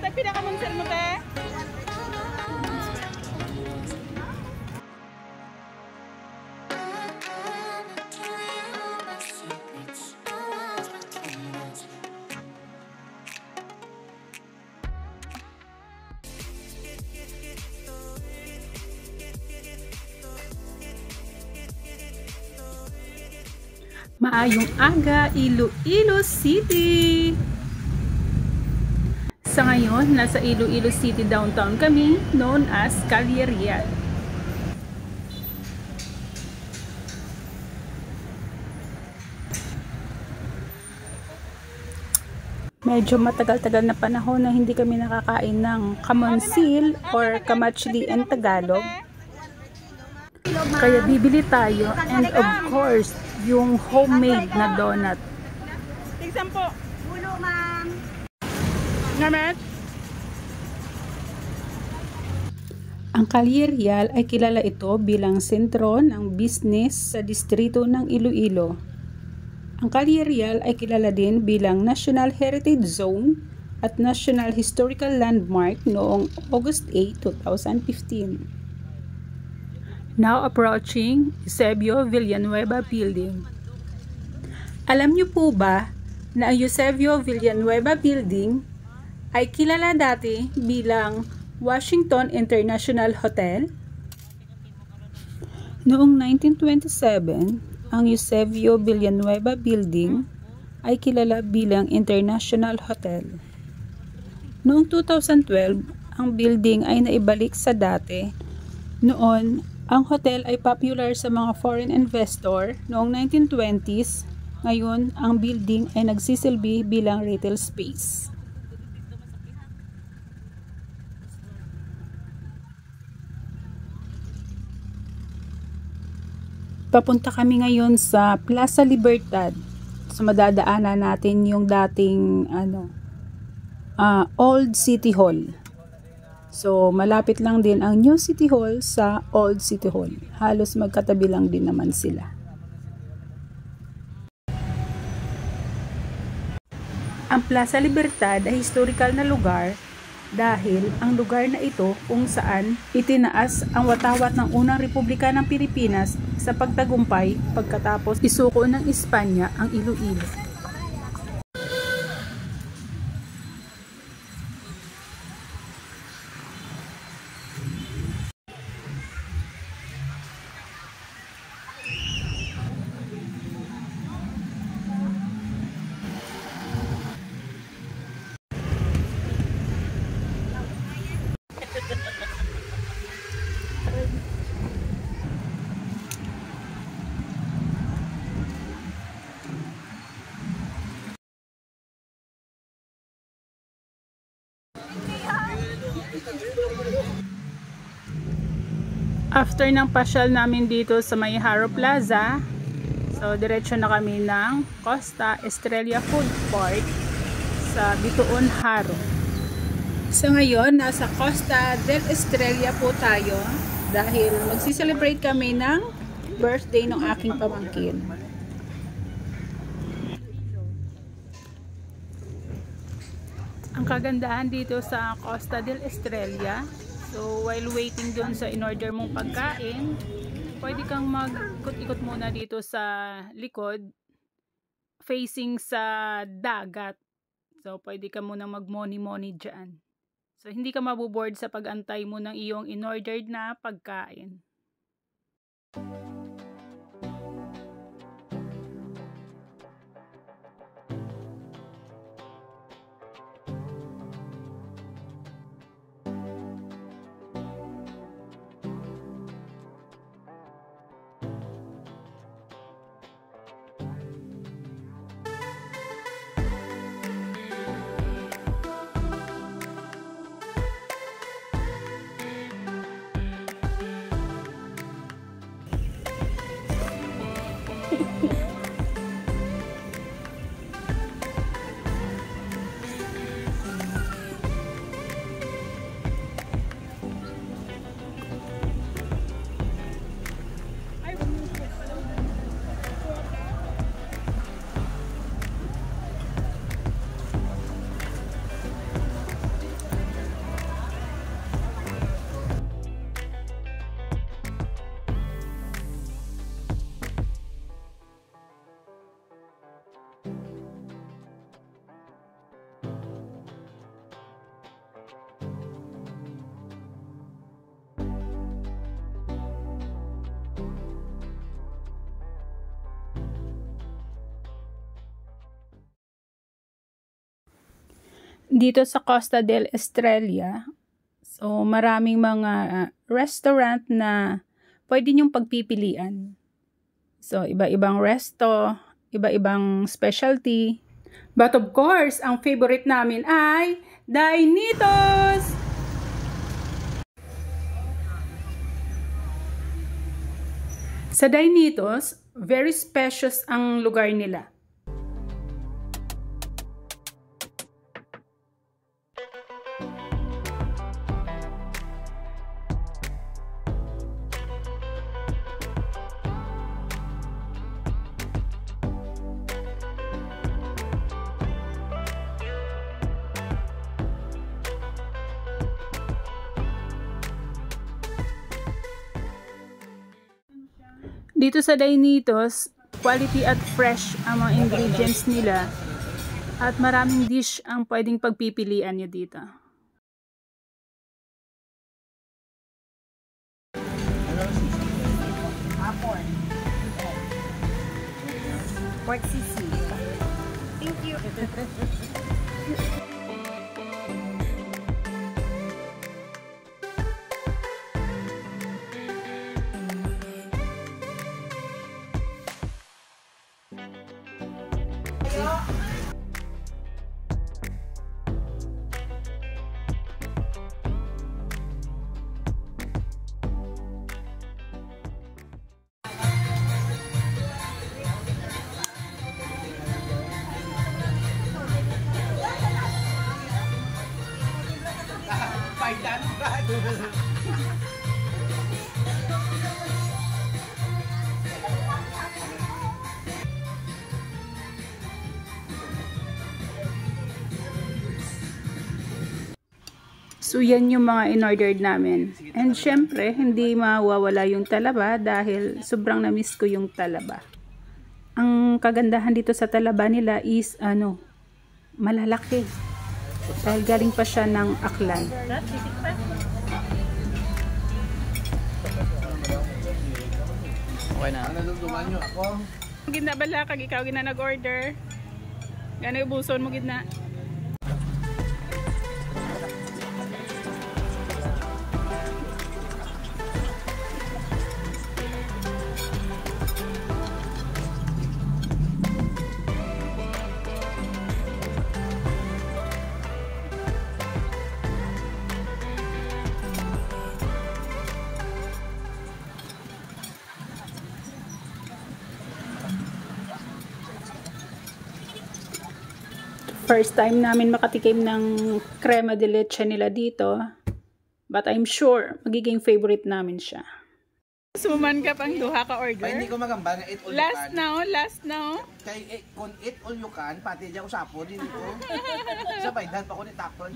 Tay, pinakamonser mo, te? Maayong aga, Iloilo City! Sa ngayon, nasa Iloilo City downtown kami, known as Calle Medyo matagal-tagal na panahon na hindi kami nakakain ng kamonsil or kamachli in Tagalog. Kaya bibili tayo and of course, yung homemade na donut. Tigsan po. Ulo, ma'am. Namet? Ang Calle ay kilala ito bilang sentro ng business sa distrito ng Iloilo. Ang Calle ay kilala din bilang National Heritage Zone at National Historical Landmark noong August 8, 2015. Now approaching Eusebio Villanueva Building. Alam niyo po ba na ang Eusebio Villanueva Building ay kilala dati bilang Washington International Hotel? Noong 1927, ang Eusebio Villanueva Building ay kilala bilang International Hotel. Noong 2012, ang building ay naibalik sa dati. Noon, ang hotel ay popular sa mga foreign investor noong 1920s. Ngayon, ang building ay nagsisilbi bilang retail space. Papunta kami ngayon sa Plaza Libertad. So madadaanan natin yung dating ano uh, Old City Hall. So malapit lang din ang New City Hall sa Old City Hall. Halos magkatabi lang din naman sila. Ang Plaza Libertad ay historical na lugar dahil ang lugar na ito kung saan itinaas ang watawat ng unang Republika ng Pilipinas sa pagtagumpay pagkatapos isuko ng Espanya ang Iloilo. After ng pasyal namin dito sa may Haro Plaza, so diretso na kami ng Costa Estrella Food Park sa Bituon, Haro. So ngayon, nasa Costa del Estrella po tayo dahil magsi-celebrate kami ng birthday ng aking pamangkin. Ang kagandahan dito sa Costa del Estrella So, while waiting doon sa in-order mong pagkain, pwede kang mag-ikot muna dito sa likod, facing sa dagat. So, pwede ka muna mag-money-money dyan. So, hindi ka mabuboard sa pag-antay mo ng iyong in-ordered na pagkain. Dito sa Costa del Estrella, so maraming mga uh, restaurant na pwede niyong pagpipilian. So, iba-ibang resto, iba-ibang specialty. But of course, ang favorite namin ay Dainitos! Sa Dainitos, very spacious ang lugar nila. Dito sa Dainitos, quality at fresh ang mga ingredients nila at maraming dish ang pwedeng pagpipilian nyo dito. Pork sisig. Thank you. So, yan yung mga in-ordered namin. And syempre, hindi mawawala yung talaba dahil sobrang na-miss ko yung talaba. Ang kagandahan dito sa talaba nila is, ano, malalaki. Dahil galing pa siya ng aklan. Okay na. Gina bala kag ikaw gina nag-order. Gano ubuson mo gidna? First time namin makatikim ng crema de leche nila dito. But I'm sure, magiging favorite namin siya. Suman ka pang duha ka order? Ay, hindi ko magamba na eat all you Last can. now, last now. Kay, eh, kung eat all you can, pati dyan usapo din ko. Sabay, dan pa ko ni takon.